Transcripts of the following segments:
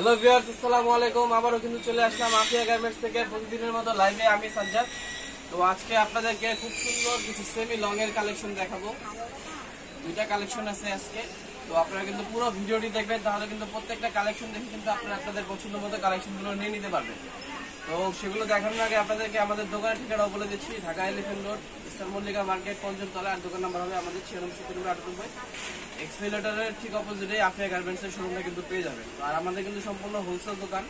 Hello viewers আসসালামু আলাইকুম আবারও কিন্তু চলে আসলাম আফিয়া গার্মেন্টস থেকে। প্রতিদিনের মতো লাইভে আমি সাজ্জাদ তো আজকে আপনাদেরকে খুব সুন্দর কিছু সেমি লং এর কালেকশন দেখাবো। দুইটা কালেকশন আছে আজকে। তো আপনারা কিন্তু পুরো ভিডিওটি দেখবেন, তাহলে কিন্তু প্রত্যেকটা কালেকশন দেখে কিন্তু আপনারা আপনাদের পছন্দ মতো কালেকশনগুলো নিয়ে নিতে পারবেন। তো সেগুলো দেখানোর আগে আপনাদেরকে আমাদের দোকানের ঠিকানাও বলে দিচ্ছি, Dhaka elephant road, eastern Mallika market পঞ্চমতলা আর দোকান নাম্বার হবে আমাদের ছিয়ানব্বই সত্তর আটানব্বই এক্সেলেটারের ঠিক অপোজিটে আফিয়া গার্মেন্টস এর শোরুমটা কিন্তু পেয়ে যাবেন। আর আমাদের কিন্তু সম্পূর্ণ হোলসেল দোকান।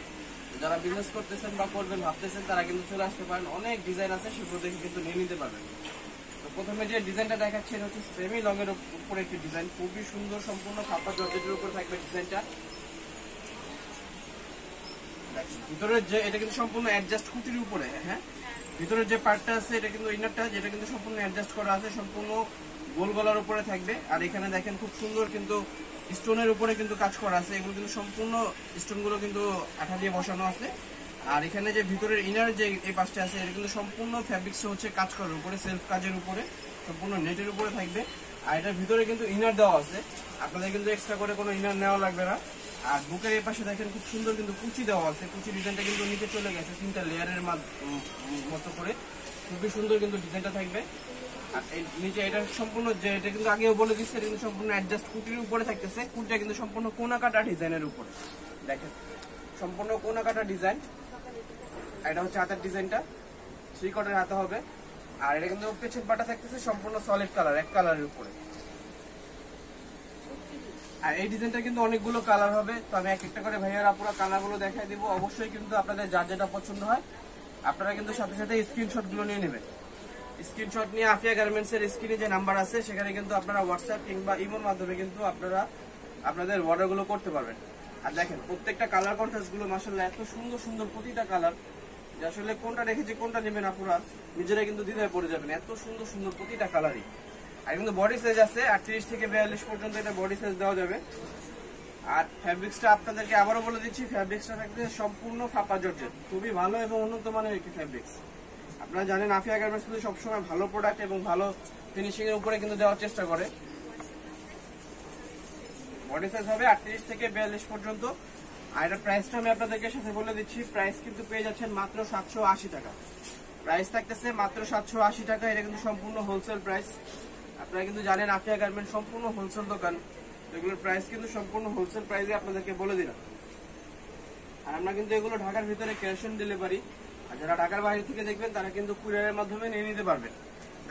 যারা বিজনেস করতেছেন বা করবেন, ভাবতেছেন, তারা কিন্তু চলে আসতে পারেন। অনেক ডিজাইন আছে, সেগুলো দেখে কিন্তু নিয়ে নিতে পারবেন। তো প্রথমে যে ডিজাইনটা দেখাচ্ছি, এটা হচ্ছে সেমি লং এর উপরে একটি ডিজাইন খুবই সুন্দর, সম্পূর্ণ খাপা জর্জেটের উপরে থাকবে ডিজাইনটা ভিতরের যে এটা কিন্তু সম্পূর্ণ অ্যাডজাস্ট কুটির উপরে হ্যাঁ? ভিতরের যে পার্টটা আছে, এটা কিন্তু ইনারটা যেটা কিন্তু সম্পূর্ণ অ্যাডজাস্ট করা আছে, সম্পূর্ণ গোল গলার উপরে থাকবে। আর এখানে দেখেন খুব সুন্দর কিন্তু স্টোনের উপরে কিন্তু কাজ করা আছে। এগুলো কিন্তু সম্পূর্ণ স্টোনগুলো কিন্তু আঠা দিয়ে বসানো আছে। আর এখানে যে ভিতরের ইনার যে এই পাশটা আছে, এটা কিন্তু সম্পূর্ণ ফ্যাব্রিক্স হচ্ছে কাজ করার উপরে সেলফ কাজের উপরে, সম্পূর্ণ নেটের উপরে থাকবে। আর এটার ভিতরে কিন্তু ইনার দেওয়া আছে। আপনাদের কিন্তু এক্সট্রা করে কোনো ইনার নেওয়া লাগবে না। আর বুকের এই পাশে দেখেন খুব সুন্দর কিন্তু কুচি দেওয়া আছে। কুচি ডিজাইনটা কিন্তু নিচে চলে গেছে, তিনটা লেয়ারের মতো করে। খুবই সুন্দর কিন্তু ডিজাইনটা থাকবে। আর নিচে এটা সম্পূর্ণ যে এটা কিন্তু আগেও বলে দিচ্ছে এটা কিন্তু সম্পূর্ণ অ্যাডজাস্ট কুটির উপরে থাকতেছে। কুটিটা কিন্তু সম্পূর্ণ কোনা কাটা ডিজাইনের উপরে। দেখেন, সম্পূর্ণ কোনা কাটা ডিজাইন। এটা হচ্ছে হাতের ডিজাইনটা। থ্রি কটের হাতে হবে। আর এটা কিন্তু পেছন পাটা থাকতেছে সম্পূর্ণ সলিড কালার এক কালারের উপরে। আর এই ডিজাইনটা কিন্তু অনেকগুলো কালার হবে, তো আমি এক একটা করে ভাইয়ারা পুরো কালারগুলো দেখাই দিব। অবশ্যই কিন্তু আপনাদের যার যেটা পছন্দ হয়, আপনারা কিন্তু সাথে সাথে স্ক্রিনশটগুলো নিয়ে নেবেন। স্ক্রিনশট নিয়ে আফিয়া গার্মেন্টস এর স্ক্রিনে যে নাম্বার আছে, সেখানে কিন্তু আপনারা হোয়াটসঅ্যাপ কিংবা ইমোর মাধ্যমে কিন্তু আপনারা আপনাদের অর্ডারগুলো করতে পারবেন। আর দেখেন, প্রত্যেকটা কালার কন্ট্রাস্টগুলো মাসাল্লাহ এত সুন্দর সুন্দর প্রতিটা কালার যে আসলে কোনটা রেখেছি কোনটা নেবেন আপনারা, নিজেরা কিন্তু দ্বিধায় পড়ে যাবেন। এত সুন্দর সুন্দর প্রতিটা কালারই আর কিন্তু বডি সাইজ আছে আটত্রিশ থেকে বিয়াল্লিশ পর্যন্ত এটা বডি সাইজ দেওয়া যাবে। আর ফ্যাব্রিক্সটা আপনাদেরকে আবারও বলে দিচ্ছি ফ্যাব্রিক্সটা থাকবে সম্পূর্ণ ফাপা জর্জের খুবই ভালো এবং উন্নত মানের একটি ফ্যাব্রিক্স আপনারা জানেন আফিয়া গার্মেন্টস কিন্তু সবসময় ভালো প্রোডাক্ট এবং ভালো ফিনিশিং এর উপরে কিন্তু দেওয়ার চেষ্টা করে। বডি সাইজ হবে আটত্রিশ থেকে বিয়াল্লিশ পর্যন্ত। আর এটার প্রাইসটা আমি আপনাদেরকে সাথে বলে দিচ্ছি প্রাইস কিন্তু পেয়ে যাচ্ছেন মাত্র সাতশো আশি টাকা। প্রাইস থাকতেছে মাত্র সাতশো আশি টাকা, এটা কিন্তু সম্পূর্ণ হোলসেল প্রাইস আপনারা কিন্তু জানেন আফিয়া গার্মেন্ট সম্পূর্ণ হোলসেল দোকান। এগুলোর প্রাইস কিন্তু সম্পূর্ণ হোলসেল প্রাইসে আপনাদেরকে বলে দিলাম। আর আমরা কিন্তু এগুলো ঢাকার ভিতরে ক্যাশ অন ডেলিভারি আর যারা ঢাকার বাইরে থেকে দেখবেন, তারা কিন্তু কুরিয়ারের মাধ্যমে নিয়ে নিতে পারবেন।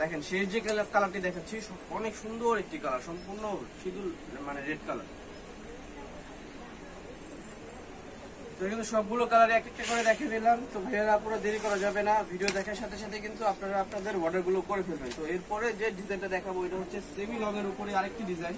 দেখেন শেষ যে কালারটি দেখাচ্ছি অনেক সুন্দর একটি কালার সম্পূর্ণ সিঁদুর মানে রেড কালার তো কিন্তু সবগুলো কালার এক একটা করে দেখে দিলাম তো ভাইয়ারা, পুরো দেরি করা যাবে না। ভিডিও দেখার সাথে সাথে কিন্তু আপনারা আপনাদের অর্ডারগুলো করে ফেলবেন। তো এরপরে যে ডিজাইনটা দেখাবো, এটা হচ্ছে সেমি লং এর উপরে আরেকটি ডিজাইন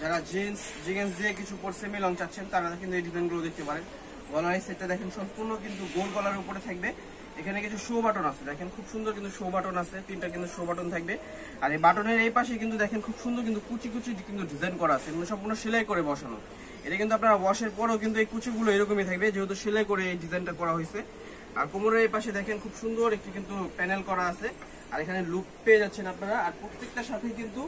যারা জিন্স জিন্স দিয়ে কিছু পর সেমি লং চাচ্ছেন, তারা কিন্তু এই ডিজাইনগুলো দেখতে পারেন। গলার সেটটা দেখেন সম্পূর্ণ কিন্তু গোল গলার উপরে থাকবে। এখানে কিছু শো বাটন আছে, দেখেন খুব সুন্দর কিন্তু শো বাটন আছে, তিনটা কিন্তু শো বাটন থাকবে। আর এই বাটনের এই পাশে কিন্তু দেখেন খুব সুন্দর কিন্তু কুচি কুচি কিন্তু ডিজাইন করা আছে, এগুলো সম্পূর্ণ সেলাই করে বসানো। এটা কিন্তু আপনারা ওয়াশের পরেও কিন্তু এই কুচিগুলো এরকমই থাকবে, যেহেতু সেলাই করে এই ডিজাইনটা করা হয়েছে। আর কোমরের এই পাশে দেখেন খুব সুন্দর একটি কিন্তু প্যানেল করা আছে। আর এখানে লুক পেয়ে যাচ্ছেন আপনারা। আর প্রত্যেকটার সাথে কিন্তু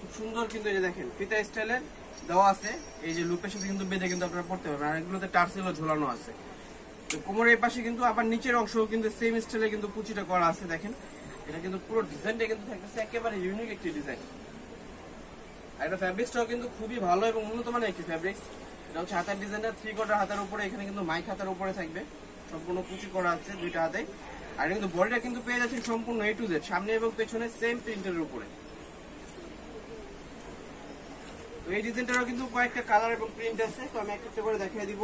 খুব সুন্দর কিন্তু এই যে দেখেন, ফিতা স্টাইলের দেওয়া আছে। এই যে লুপের সাথে কিন্তু বেঁধে কিন্তু আপনারা পড়তে পারবেন। আর এগুলোতে টার্সেলও ঝোলানো আছে। তো কোমরের পাশে কিন্তু আবার নিচের অংশ কিন্তু সেম স্টাইলে কিন্তু কুচিটা করা আছে, দেখেন। এটা কিন্তু পুরো ডিজাইনটা কিন্তু থাকতেছে একেবারে ইউনিক একটি ডিজাইন আর এটা ফ্যাব্রিক্সটাও কিন্তু খুবই ভালো এবং উন্নত মানের একটি ফ্যাব্রিক্স এটা হচ্ছে হাতের ডিজাইনটা থ্রি কোয়ার্টার হাতের উপরে, এখানে কিন্তু মাইক হাতের উপরে থাকবে। সম্পূর্ণ কুচি করা আছে দুইটা হাতে। আর কিন্তু বডিটা কিন্তু পেয়ে যাচ্ছে সম্পূর্ণ এ টু জেড সামনে এবং পেছনে সেম প্রিন্টের উপরে তো এই ডিজাইনটারও কিন্তু কয়েকটা কালার এবং প্রিন্ট আছে, তো আমি একটা করে দেখিয়ে দিব।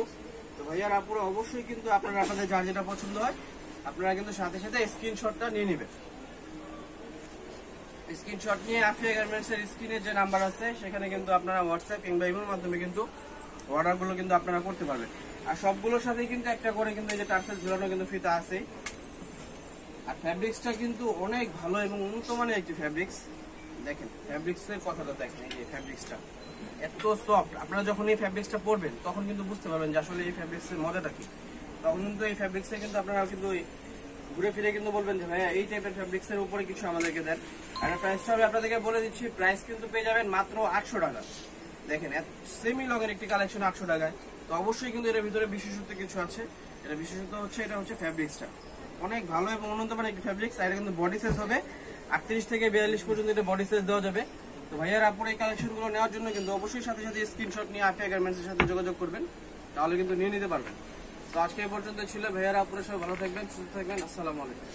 তো ভাইয়ার আপুরা অবশ্যই কিন্তু আপনারা আপনাদের যার যেটা পছন্দ হয়, আপনারা কিন্তু সাথে সাথে স্ক্রিনশটটা নিয়ে নেবেন। স্ক্রিনশট নিয়ে আফিয়া গার্মেন্টস এর যে নাম্বার আছে, সেখানে কিন্তু আপনারা হোয়াটসঅ্যাপ কিংবা ইমের মাধ্যমে কিন্তু অর্ডারগুলো কিন্তু আপনারা করতে পারবেন। আর সবগুলোর সাথে কিন্তু একটা করে কিন্তু এই যে টার্সেল ঝুলানো কিন্তু ফিতা আছে। আর ফ্যাব্রিক্সটা কিন্তু অনেক ভালো এবং উন্নত মানের একটি ফ্যাব্রিক্স দেখেন ফ্যাব্রিক্সের কথাটা দেখেন, এই যে ফ্যাব্রিক্সটা এত সফট আপনারা যখন এই ফ্যাব্রিক্সটা পরবেন, তখন কিন্তু বুঝতে পারবেন যে আসলে এই ফ্যাব্রিক্সের মজাটা কি। তখন কিন্তু এই ফ্যাব্রিক্সে কিন্তু আপনারা কিন্তু ঘুরে ফিরে কিন্তু বলবেন যে, ভাইয়া, এই টাইপের ফ্যাব্রিক্স এর উপরে কিছু আমাদেরকে দেন। আর প্রাইসটা আমি আপনাদেরকে বলে দিচ্ছি প্রাইস কিন্তু পেয়ে যাবেন মাত্র আটশো টাকা। দেখেন সেমি লং এর একটি কালেকশন আটশো টাকায়। তো অবশ্যই কিন্তু এর ভিতরে বিশেষত্ব কিছু আছে। এটা বিশেষত্ব হচ্ছে, এটা হচ্ছে ফ্যাব্রিক্সটা অনেক ভালো এবং উন্নত মানের একটি ফ্যাব্রিক্স আর এটা কিন্তু বডি সাইজ হবে আটত্রিশ থেকে বিয়াল্লিশ পর্যন্ত এটা বডি সাইজ দেওয়া যাবে। তো ভাইয়ার আপনার এই কালেকশনগুলো নেওয়ার জন্য কিন্তু অবশ্যই সাথে সাথে স্ক্রিনশট নিয়ে আফিয়া গার্মেন্টস এর সাথে যোগাযোগ করবেন, তাহলে কিন্তু নিয়ে নিতে পারবেন। তো আজকে এই পর্যন্ত ছিল, ভাইয়ারা আপনারা সবাই ভালো থাকবেন, সুস্থ থাকবেন, আসসালামু আলাইকুম।